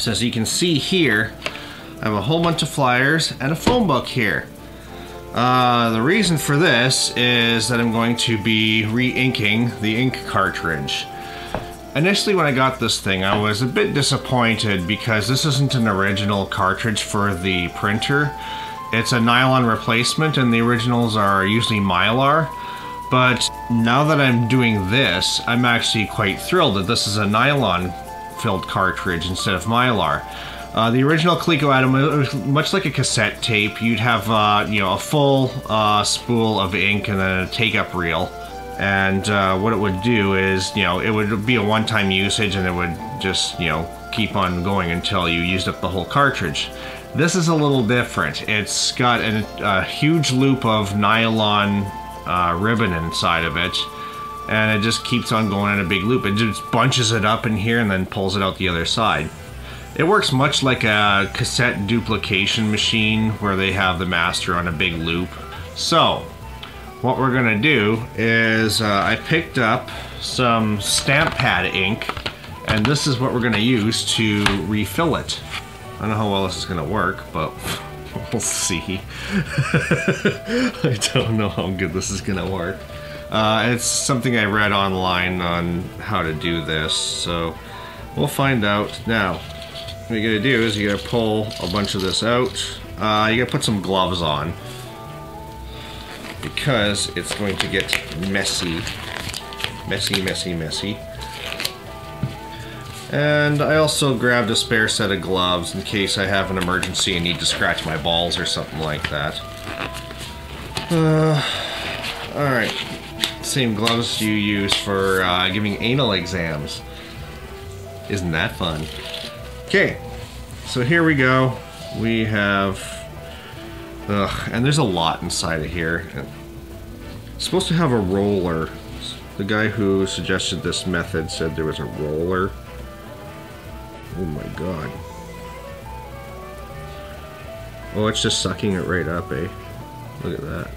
So as you can see here, I have a whole bunch of flyers and a phone book here. Uh, the reason for this is that I'm going to be re-inking the ink cartridge. Initially when I got this thing I was a bit disappointed because this isn't an original cartridge for the printer. It's a nylon replacement and the originals are usually mylar. But now that I'm doing this, I'm actually quite thrilled that this is a nylon filled cartridge instead of mylar. Uh, the original Coleco Adam, much like a cassette tape, you'd have uh, you know a full uh, spool of ink and then a take-up reel. And uh, what it would do is, you know, it would be a one-time usage and it would just, you know, keep on going until you used up the whole cartridge. This is a little different. It's got a, a huge loop of nylon uh, ribbon inside of it and it just keeps on going in a big loop. It just bunches it up in here and then pulls it out the other side. It works much like a cassette duplication machine where they have the master on a big loop. So, what we're gonna do is uh, I picked up some stamp pad ink and this is what we're gonna use to refill it. I don't know how well this is gonna work, but we'll see. I don't know how good this is gonna work. Uh, it's something I read online on how to do this, so we'll find out. Now, what you gotta do is you gotta pull a bunch of this out. Uh, you gotta put some gloves on because it's going to get messy. Messy, messy, messy. And I also grabbed a spare set of gloves in case I have an emergency and need to scratch my balls or something like that. Uh, Alright. Same gloves you use for uh, giving anal exams. Isn't that fun? Okay, so here we go. We have, ugh, and there's a lot inside of here. It's supposed to have a roller. The guy who suggested this method said there was a roller. Oh my god. Oh, it's just sucking it right up, eh? Look at that.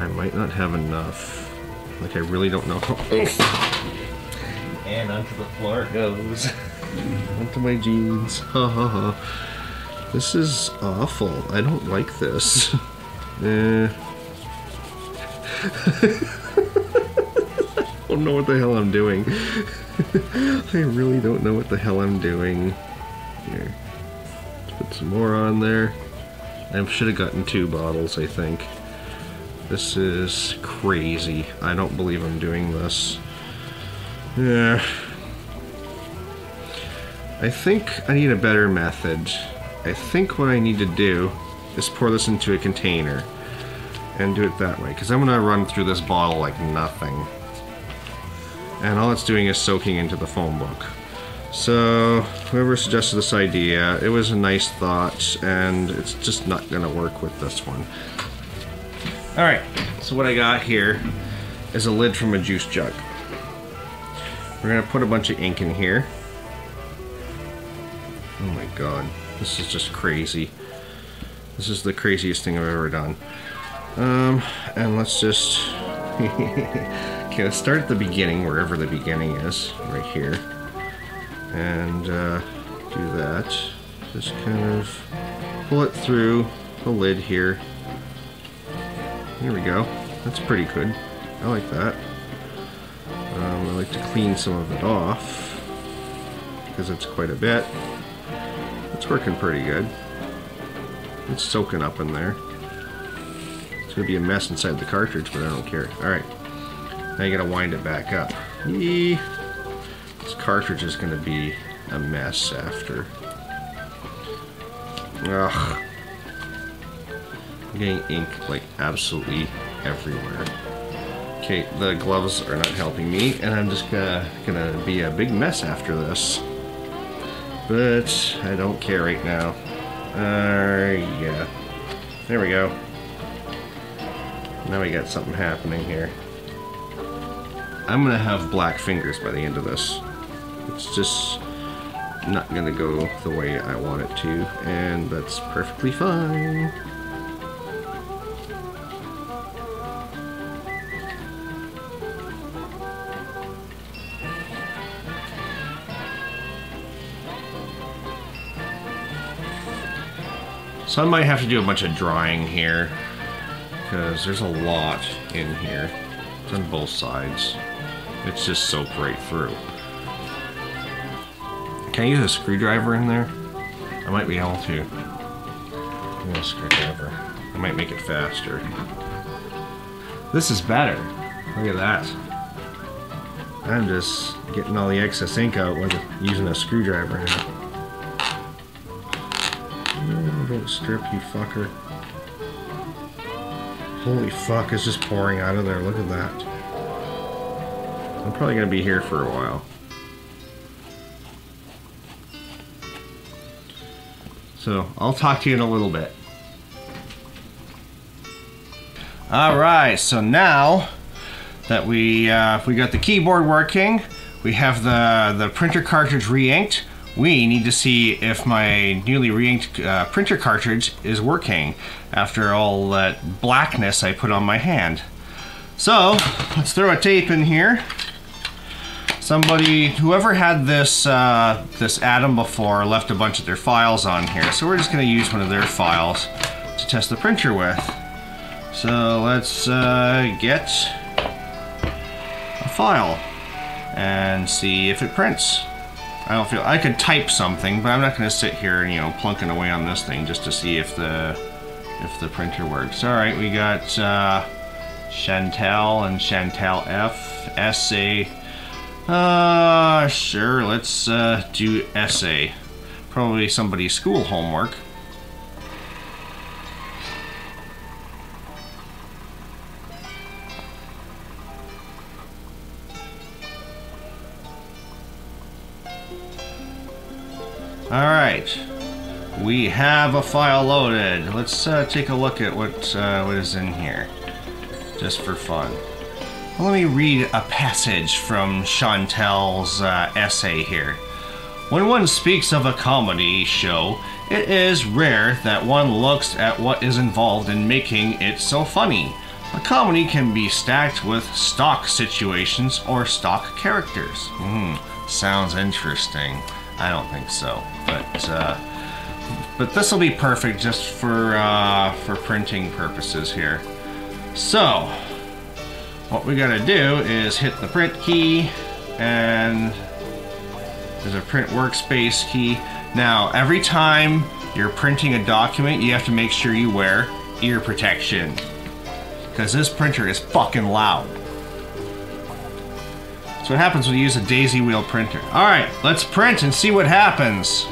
I might not have enough. Like, I really don't know how. and onto the floor it goes. onto my jeans. Ha ha ha. This is awful. I don't like this. eh. I don't know what the hell I'm doing. I really don't know what the hell I'm doing. Here. Put some more on there. I should have gotten two bottles, I think. This is crazy. I don't believe I'm doing this. Yeah. I think I need a better method. I think what I need to do is pour this into a container and do it that way because I'm gonna run through this bottle like nothing and all it's doing is soaking into the phone book so whoever suggested this idea it was a nice thought and it's just not gonna work with this one alright so what I got here is a lid from a juice jug we're gonna put a bunch of ink in here oh my god this is just crazy this is the craziest thing I've ever done um, and let's just... okay, let's start at the beginning, wherever the beginning is, right here. And uh, do that. Just kind of pull it through the lid here. Here we go. That's pretty good. I like that. Um, I like to clean some of it off because it's quite a bit. It's working pretty good. It's soaking up in there. It's going to be a mess inside the cartridge, but I don't care. Alright. Now you got to wind it back up. Eee. This cartridge is going to be a mess after. Ugh. I'm getting ink like absolutely everywhere. Okay, the gloves are not helping me, and I'm just gonna, gonna be a big mess after this. But I don't care right now. Uh, yeah. There we go. Now we got something happening here. I'm gonna have black fingers by the end of this. It's just not gonna go the way I want it to, and that's perfectly fine. So I might have to do a bunch of drawing here because there's a lot in here. It's on both sides. It's just soaked right through. Can I use a screwdriver in there? I might be able to. A screwdriver. I might make it faster. This is better. Look at that. I'm just getting all the excess ink out with using a screwdriver now. Strip, you fucker. Holy fuck, it's just pouring out of there. Look at that. I'm probably going to be here for a while. So, I'll talk to you in a little bit. Alright, so now that we uh, we got the keyboard working, we have the, the printer cartridge re-inked, we need to see if my newly re-inked uh, printer cartridge is working after all that blackness I put on my hand. So, let's throw a tape in here. Somebody, whoever had this uh, this Adam before left a bunch of their files on here, so we're just going to use one of their files to test the printer with. So let's uh, get a file and see if it prints. I don't feel I could type something, but I'm not going to sit here, and, you know, plunking away on this thing just to see if the if the printer works. All right, we got uh, and Chantal F essay. Uh, sure. Let's uh, do essay. Probably somebody's school homework. Alright, we have a file loaded. Let's uh, take a look at what, uh, what is in here, just for fun. Well, let me read a passage from Chantel's uh, essay here. When one speaks of a comedy show, it is rare that one looks at what is involved in making it so funny. A comedy can be stacked with stock situations or stock characters. Hmm, sounds interesting. I don't think so, but uh, but this will be perfect just for uh, for printing purposes here. So what we gotta do is hit the print key and there's a print workspace key. Now every time you're printing a document, you have to make sure you wear ear protection because this printer is fucking loud. So what happens when you use a daisy wheel printer. Alright, let's print and see what happens.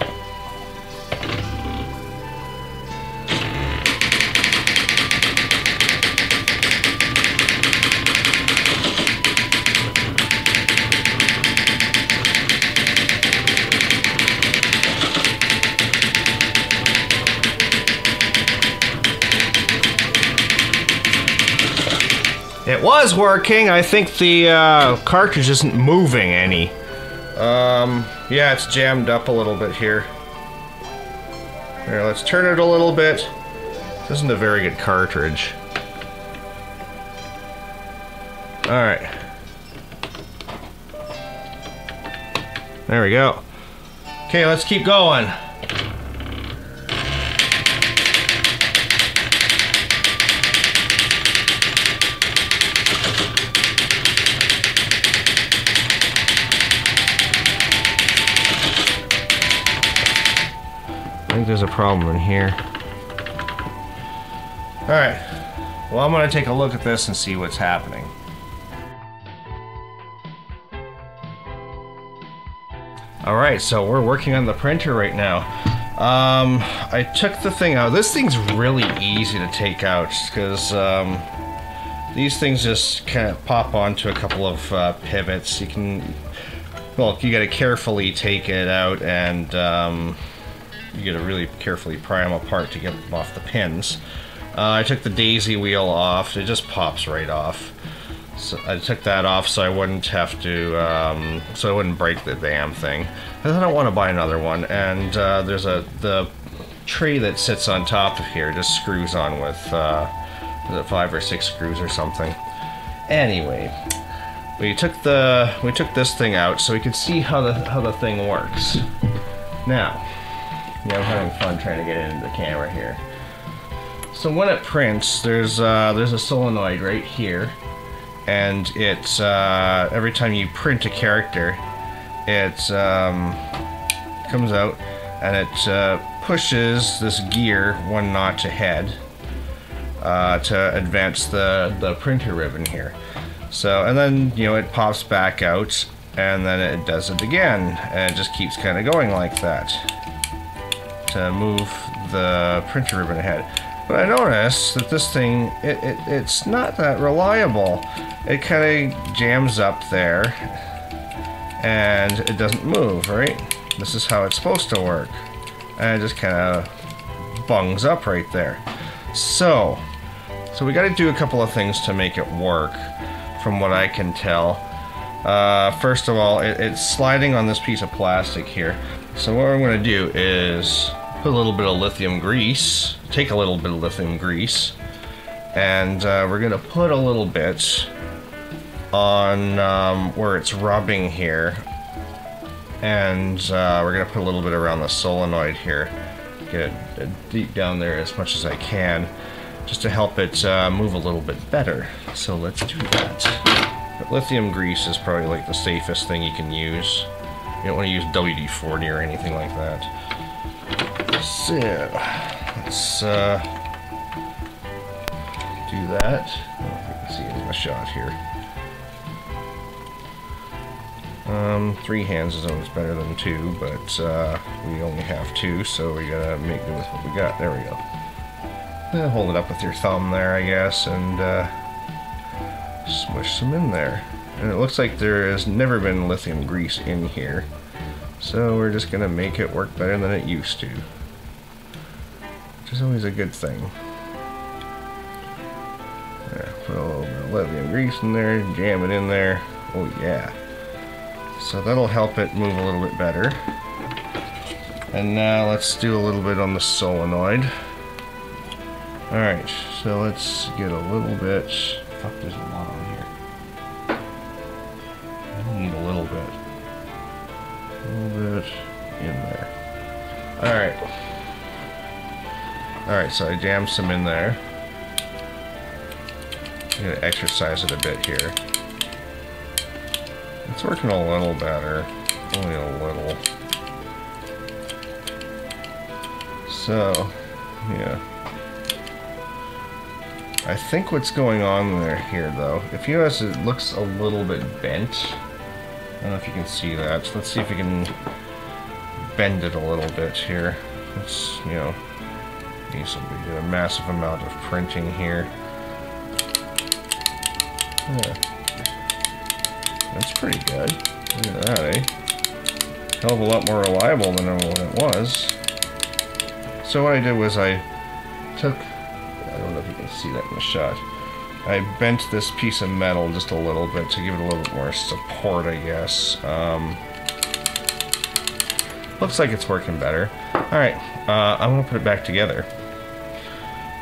It was working. I think the uh, cartridge isn't moving any. Um, yeah, it's jammed up a little bit here. Here, let's turn it a little bit. This isn't a very good cartridge. Alright. There we go. Okay, let's keep going. There's a problem in here. Alright. Well, I'm going to take a look at this and see what's happening. Alright, so we're working on the printer right now. Um, I took the thing out. This thing's really easy to take out because um, these things just kind of pop onto a couple of uh, pivots. You can, well, you got to carefully take it out and um, you got to really carefully pry them apart to get them off the pins. Uh, I took the daisy wheel off. It just pops right off. So I took that off so I wouldn't have to, um, so I wouldn't break the damn thing. I don't want to buy another one. And uh, there's a the tray that sits on top of here just screws on with uh, five or six screws or something. Anyway, we took the we took this thing out so we could see how the how the thing works. Now, Yeah, I'm having fun trying to get into the camera here. So when it prints, there's uh, there's a solenoid right here, and it's uh, every time you print a character, it um, comes out and it uh, pushes this gear one notch ahead uh, to advance the the printer ribbon here. So and then you know it pops back out and then it does it again and it just keeps kind of going like that to move the printer ribbon ahead. But I noticed that this thing, it, it, it's not that reliable. It kind of jams up there and it doesn't move, right? This is how it's supposed to work. And it just kind of bungs up right there. So, so we got to do a couple of things to make it work from what I can tell. Uh, first of all, it, it's sliding on this piece of plastic here. So what I'm going to do is put a little bit of lithium grease, take a little bit of lithium grease, and uh, we're to put a little bit on um, where it's rubbing here. And uh, we're to put a little bit around the solenoid here. Get it deep down there as much as I can, just to help it uh, move a little bit better. So let's do that. But lithium grease is probably like the safest thing you can use. You don't want to use WD-40 or anything like that. So, let's uh, do that. See it shot here. Um, three hands is always better than two, but uh, we only have two, so we gotta make do with what we got. There we go. Uh, hold it up with your thumb there, I guess, and uh, smush some in there. And it looks like there has never been lithium grease in here. So we're just to make it work better than it used to. Which is always a good thing. There, put a little bit of lithium grease in there, jam it in there. Oh yeah. So that'll help it move a little bit better. And now let's do a little bit on the solenoid. Alright, so let's get a little bit Fuck, there's a lot on here. I need a little bit. A little bit in there. Alright. Alright, so I jammed some in there. I'm gonna exercise it a bit here. It's working a little better. Only a little. So, yeah. I think what's going on there here, though, if you notice it looks a little bit bent. I don't know if you can see that. So let's see if we can bend it a little bit here. It's, you know, to be a massive amount of printing here. Yeah. That's pretty good. Look at that, eh? Hell of a lot more reliable than what it was. So what I did was I took I don't know if you can see that in the shot. I bent this piece of metal just a little bit to give it a little bit more support, I guess. Um, looks like it's working better. Alright, uh, I'm going to put it back together.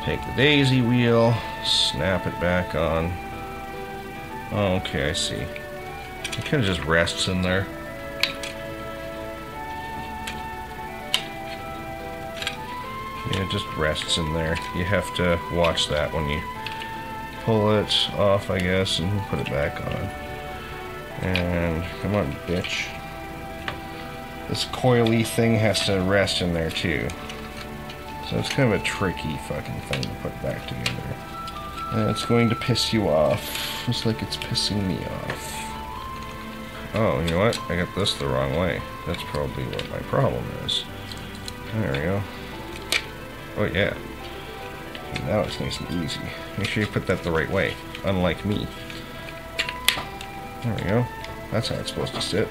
Take the daisy wheel, snap it back on. Okay, I see. It kind of just rests in there. it just rests in there. You have to watch that when you pull it off, I guess, and put it back on. And come on, bitch. This coily thing has to rest in there too. So it's kind of a tricky fucking thing to put back together. And it's going to piss you off, just like it's pissing me off. Oh, you know what? I got this the wrong way. That's probably what my problem is. There we go. Oh yeah. Now it's nice and easy. Make sure you put that the right way, unlike me. There we go. That's how it's supposed to sit.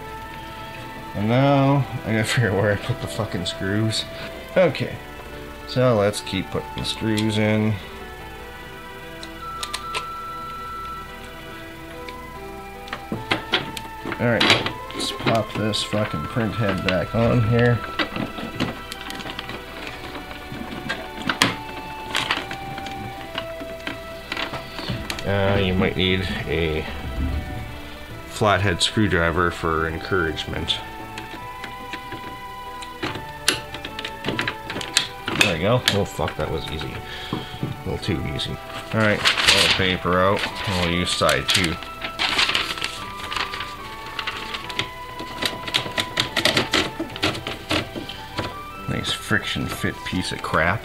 And now, I gotta figure out where I put the fucking screws. Okay. So let's keep putting the screws in. Alright, let's pop this fucking print head back on here. Uh, you might need a flathead screwdriver for encouragement. Go. Oh fuck, that was easy. A little too easy. Alright, the paper out. We'll use side two. Nice friction fit piece of crap.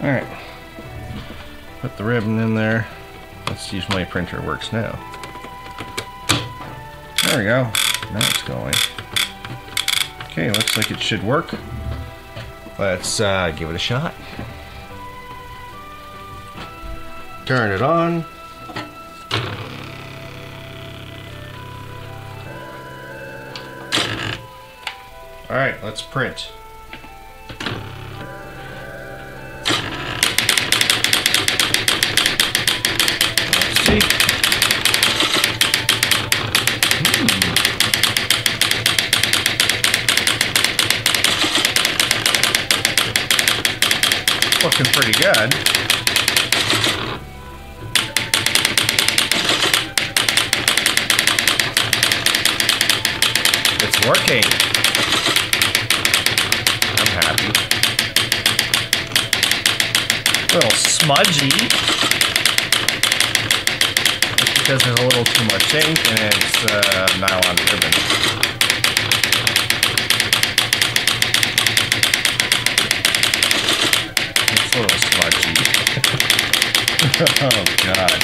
Alright. Put the ribbon in there. Let's see if my printer works now. There we go. Now it's going. Okay, looks like it should work. Let's uh, give it a shot. Turn it on. All right, let's print. Let's see. Looking pretty good. It's working. I'm happy. A little smudgy. It's because there's a little too much ink and it's uh, nylon ribbon. It's a little smudgy. oh god.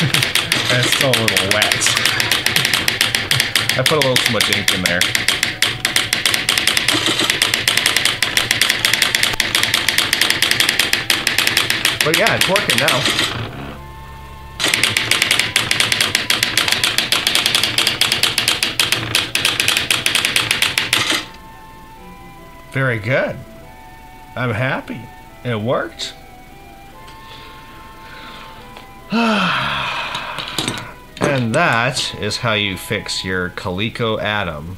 That's still a little wet. I put a little too much ink in there. But yeah, it's working now. Very good. I'm happy. It worked. and that is how you fix your Coleco Adam